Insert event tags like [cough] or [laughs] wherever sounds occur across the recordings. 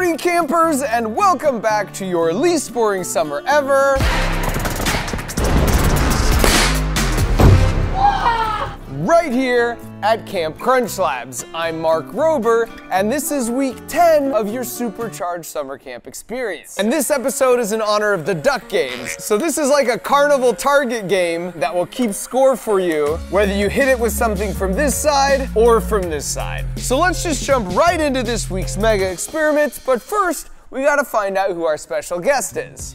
Howdy campers and welcome back to your least boring summer ever. Right here at Camp CrunchLabs. I'm Mark Rober and this is week 10 of your supercharged summer camp experience. And this episode is in honor of the Duck Games. So this is like a carnival target game that will keep score for you whether you hit it with something from this side or from this side. So let's just jump right into this week's mega experiment, but first we gotta find out who our special guest is.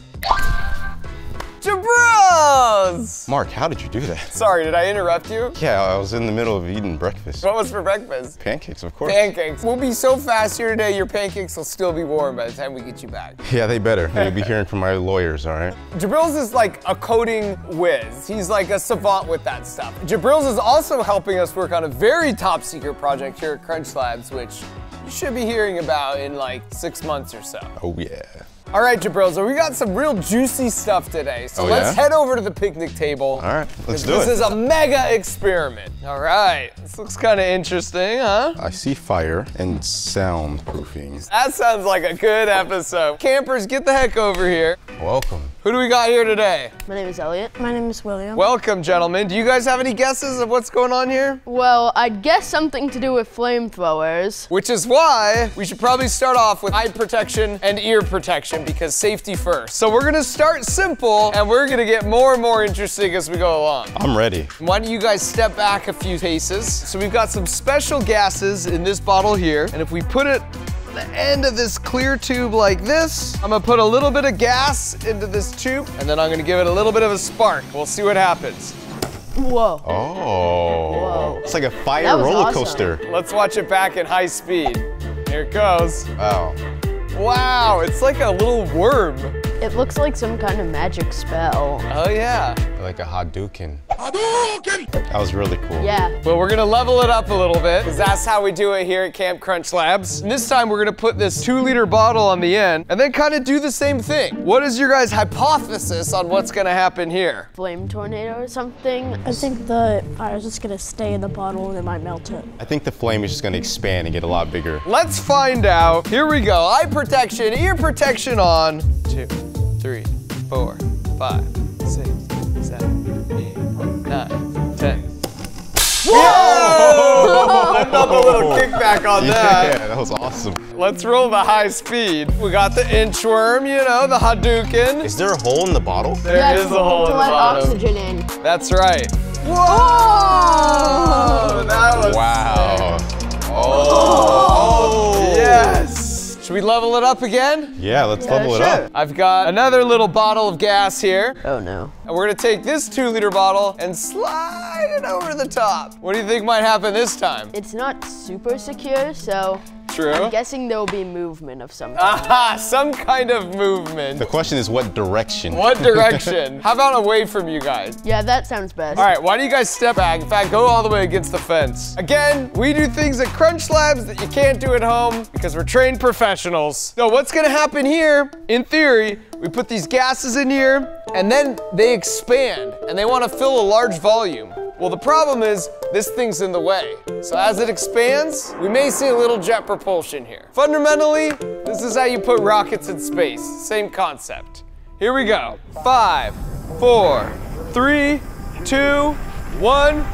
Jabrils! Mark, how did you do that? Sorry, did I interrupt you? Yeah, I was in the middle of eating breakfast. What was for breakfast? Pancakes, of course. Pancakes. We'll be so fast here today, your pancakes will still be warm by the time we get you back. yeah, they better. You'll be hearing from my lawyers, all right? [laughs] Jabrils is like a coding whiz. He's like a savant with that stuff. Jabrils is also helping us work on a very top secret project here at CrunchLabs, which you should be hearing about in like six months or so. Oh, yeah. All right, Jabrils, we got some real juicy stuff today. So Oh, let's yeah? head over to the picnic table. All right, let's do This is a mega experiment. All right, this looks kind of interesting, huh? I see fire and soundproofing. That sounds like a good episode. Campers, get the heck over here. Welcome. Who do we got here today? My name is Elliot. My name is William. Welcome, gentlemen. Do you guys have any guesses of what's going on here? Well, I'd guess something to do with flamethrowers. Which is why we should probably start off with eye protection and ear protection because safety first. So we're gonna start simple and we're gonna get more and more interesting as we go along. I'm ready. Why don't you guys step back a few paces? So we've got some special gases in this bottle here, and if we put it the end of this clear tube like this, I'm gonna put a little bit of gas into this tube, and then I'm gonna give it a little bit of a spark. We'll see what happens. Whoa. Oh. Whoa. It's like a fire That was roller awesome. coaster. Let's watch it back at high speed. Here it goes. Wow. Wow, it's like a little worm. It looks like some kind of magic spell. Oh yeah. Like a Hadouken. Hadouken! That was really cool. Yeah. Well, we're gonna level it up a little bit, because that's how we do it here at Camp CrunchLabs. And this time we're gonna put this two liter bottle on the end, and then kind of do the same thing. What is your guys' hypothesis on what's gonna happen here? Flame tornado or something. I think the fire is just gonna stay in the bottle and it might melt it. I think the flame is just gonna expand and get a lot bigger. Let's find out. Here we go. Eye protection, ear protection on. Two, three, four, five, little kickback on that. Yeah, that was awesome. Let's roll the high speed. We got the inchworm, you know, the Hadouken. Is there a hole in the bottle? There Yes, is a hole in the let bottom. oxygen in. That's right. Whoa! That was Wow. Oh. oh, yes. Should we level it up again? Yeah, let's level it up. I've got another little bottle of gas here. Oh no. And we're gonna take this two liter bottle and slide it over the top. What do you think might happen this time? It's not super secure, so True. I'm guessing there will be movement of some kind. Aha, some kind of movement. The question is what direction? What [laughs] direction? How about away from you guys? Yeah, that sounds best. All right, why don't you guys step back? In fact, go all the way against the fence. Again, we do things at CrunchLabs that you can't do at home because we're trained professionals. So what's gonna happen here, in theory, we put these gases in here and then they expand and they wanna fill a large volume. Well, the problem is this thing's in the way. So as it expands, we may see a little jet propulsion here. Fundamentally, this is how you put rockets in space. Same concept. Here we go. Five, four, three, two, one.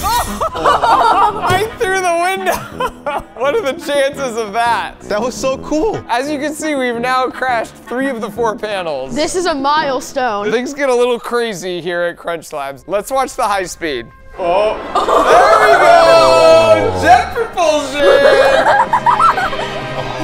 [laughs] right through the window. [laughs] what are the chances of that? That was so cool. As you can see, we've now crashed three of the four panels. This is a milestone. Things get a little crazy here at CrunchLabs. Let's watch the high speed. Oh, oh. there we go! Jet propulsion! [laughs]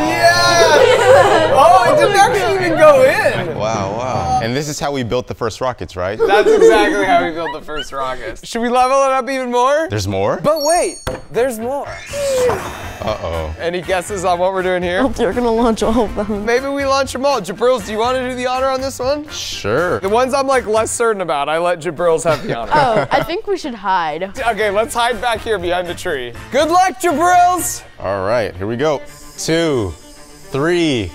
yes! Oh, it didn't actually even go in. Wow, wow. And this is how we built the first rockets, right? [laughs] That's exactly how we built the first rockets. Should we level it up even more? There's more? But wait, there's more. Uh-oh. Any guesses on what we're doing here? They're gonna launch all of them. Maybe we launch them all. Jabrils, do you want to do the honor on this one? Sure. The ones I'm like less certain about, I let Jabrils have the honor. Oh, I think we should hide. Okay, let's hide back here behind the tree. Good luck, Jabrils! All right, here we go. Two, three,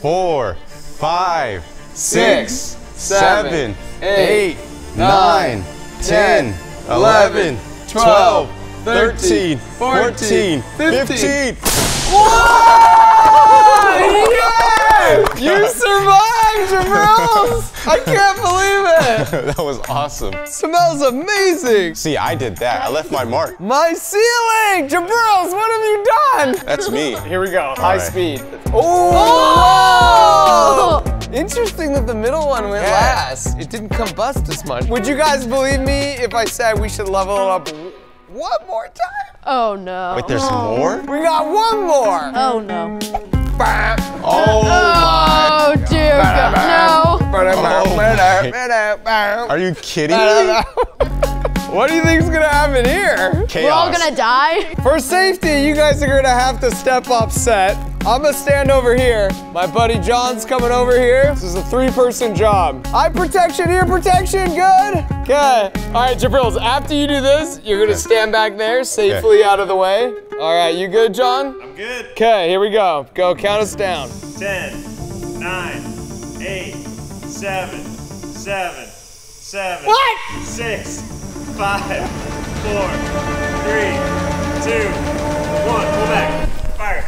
four, five, six, seven, eight, nine, ten, eleven, twelve, thirteen, fourteen, fifteen. Whoa! Yeah! You survived, Jabrils! [laughs] I can't believe it! [laughs] that was awesome. Smells amazing! See, I did that. I left my mark. My ceiling! Jabrils, what have you done? That's me. Here we go. All High right. speed. Ooh! Oh! oh! Whoa! Interesting that the middle one went Yeah. last. It didn't combust as much. Would you guys believe me if I said we should level it up one more time? Oh no. Wait, there's more? We got one more. Oh no. Bam. Oh, Oh dear God. No. Oh, are you kidding me? What do you think is gonna happen here? Chaos. We're all gonna die. For safety, you guys are gonna have to step up set. I'm gonna stand over here. My buddy John's coming over here. This is a three-person job. Eye protection, ear protection, good? Okay. All right, Jabrils, after you do this, you're gonna stand back there, safely out of the way. All right, you good, John? I'm good. Okay, here we go. Go, count us down. 10, 9, 8, 7, 7, 7, What? 6, 5, 4, 3, 2, 1. Pull back. Fire.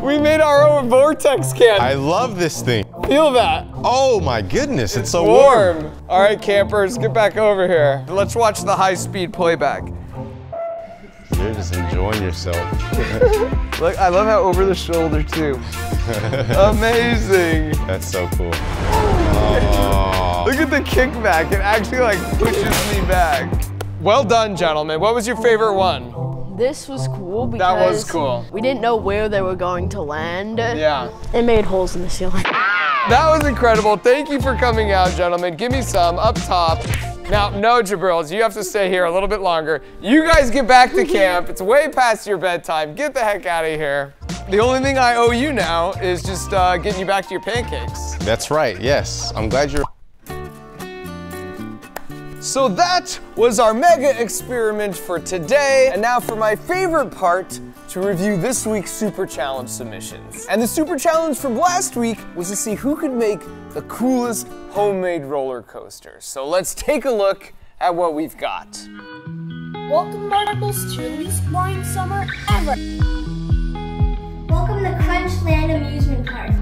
[laughs] We made our own vortex can. I love this thing. Feel that. Oh my goodness, it's so warm. Warm. All right, campers, get back over here. Let's watch the high-speed playback. You're just enjoying yourself. [laughs] Look, I love how over the shoulder too. [laughs] Amazing. That's so cool. Look at the kickback. It actually like pushes me back. Well done, gentlemen. What was your favorite one? This was cool because That was cool. We didn't know where they were going to land. Yeah. It made holes in the ceiling. That was incredible. Thank you for coming out, gentlemen. Give me some up top. Now, no, Jabrils, you have to stay here a little bit longer. You guys get back to [laughs] camp. It's way past your bedtime. Get the heck out of here. The only thing I owe you now is just uh, getting you back to your pancakes. That's right, yes. I'm glad you're. So that was our mega experiment for today. And now for my favorite part, to review this week's Super Challenge submissions. And the Super Challenge from last week was to see who could make the coolest homemade roller coaster. So let's take a look at what we've got. Welcome, Marbles, to your least boring summer ever. Welcome to Crunchland Amusement Park.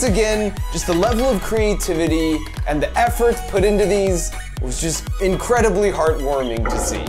Once again, just the level of creativity and the effort put into these was just incredibly heartwarming to see.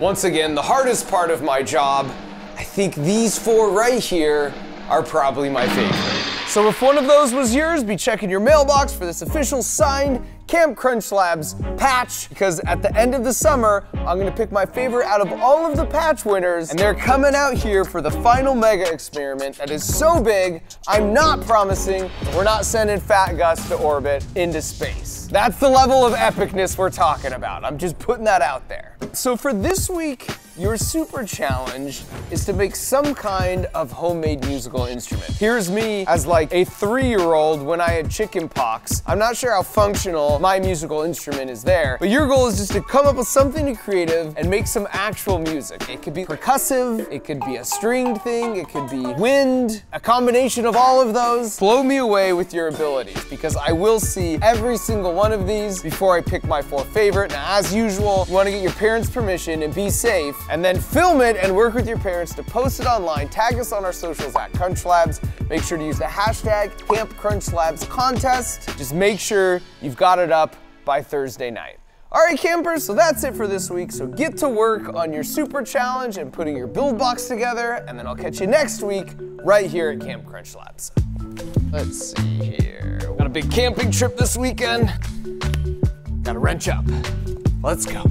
Once again, the hardest part of my job, I think these four right here are probably my favorite. So if one of those was yours, be checking your mailbox for this official signed Camp CrunchLabs patch because at the end of the summer, I'm gonna pick my favorite out of all of the patch winners and they're coming out here for the final mega experiment that is so big, I'm not promising we're not sending Fat Gus to orbit into space. That's the level of epicness we're talking about. I'm just putting that out there. So for this week, your super challenge is to make some kind of homemade musical instrument. Here's me as like a three-year-old when I had chicken pox. I'm not sure how functional my musical instrument is there, but your goal is just to come up with something creative and make some actual music. It could be percussive, it could be a stringed thing, it could be wind, a combination of all of those. Blow me away with your abilities because I will see every single one of these before I pick my four favorite. Now, as usual, you wanna get your parents' permission and be safe, and then film it and work with your parents to post it online. Tag us on our socials at CrunchLabs. Make sure to use the hashtag Camp CrunchLabs contest. Just make sure you've got it up by Thursday night. All right, campers, so that's it for this week. So get to work on your super challenge and putting your build box together, and then I'll catch you next week right here at Camp CrunchLabs. Let's see here. Got a big camping trip this weekend. Gotta wrench up. Let's go.